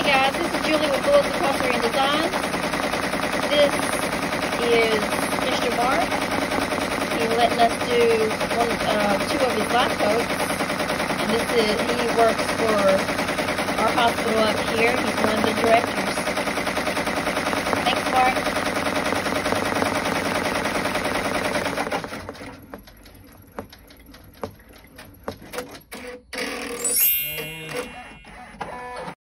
Hey guys, this is Julie with Bullock's Upholstery and Design. This is Mr. Mark. He's letting us do one, uh, two of his lab coats. And this is, he works for our hospital up here. He's one of the directors.